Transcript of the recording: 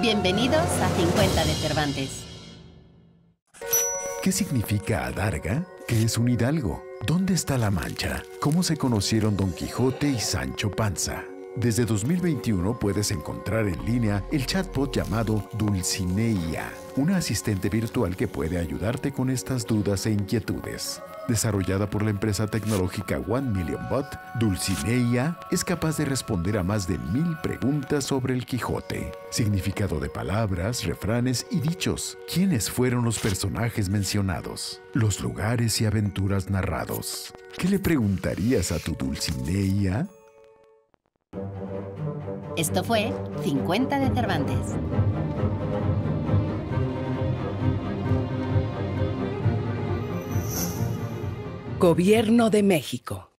Bienvenidos a 50 de Cervantes. ¿Qué significa adarga? ¿Qué es un hidalgo? ¿Dónde está la mancha? ¿Cómo se conocieron Don Quijote y Sancho Panza? Desde 2021 puedes encontrar en línea el chatbot llamado Dulcinea, una asistente virtual que puede ayudarte con estas dudas e inquietudes. Desarrollada por la empresa tecnológica One Million Bot, Dulcinea es capaz de responder a más de mil preguntas sobre el Quijote, significado de palabras, refranes y dichos, quiénes fueron los personajes mencionados, los lugares y aventuras narrados. ¿Qué le preguntarías a tu Dulcinea? Esto fue 50 de Cervantes. Gobierno de México.